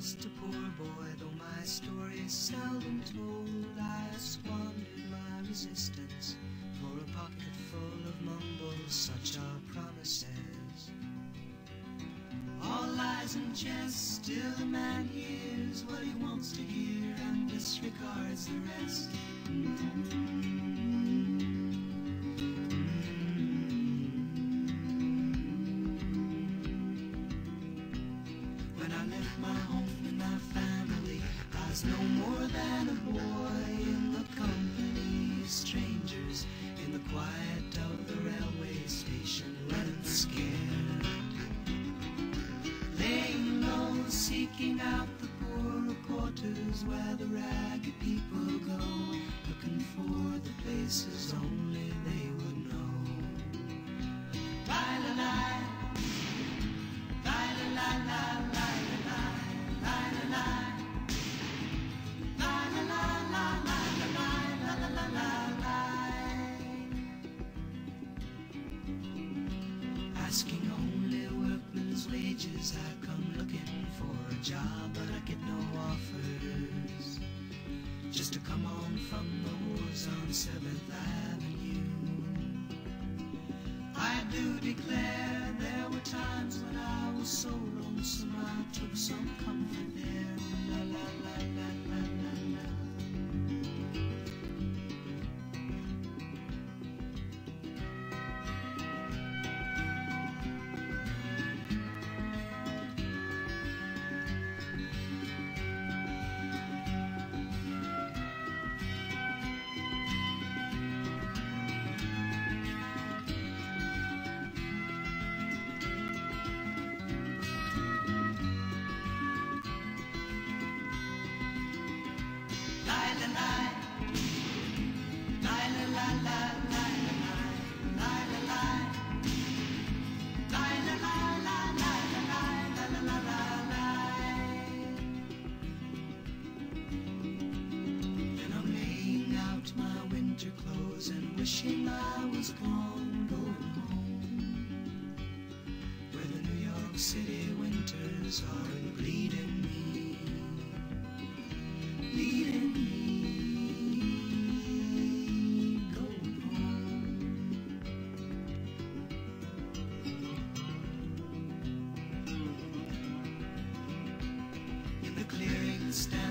just a poor boy, though my story is seldom told. I squandered my resistance for a pocket full of mumbles, such are promises. All lies and jest, still a man hears what he wants to hear and disregards the rest. Was no more than a boy in the company of strangers in the quiet of the railway station, running scared. Laying low, seeking out the poorer quarters where the ragged people go, looking for the places Asking only workmen's wages, I come looking for a job, but I get no offers. Just to come on from the wars on Seventh Avenue. I do declare there were times when I was so lonesome I took some comfort there. Wishing I was gone, going home. Where the New York City winters are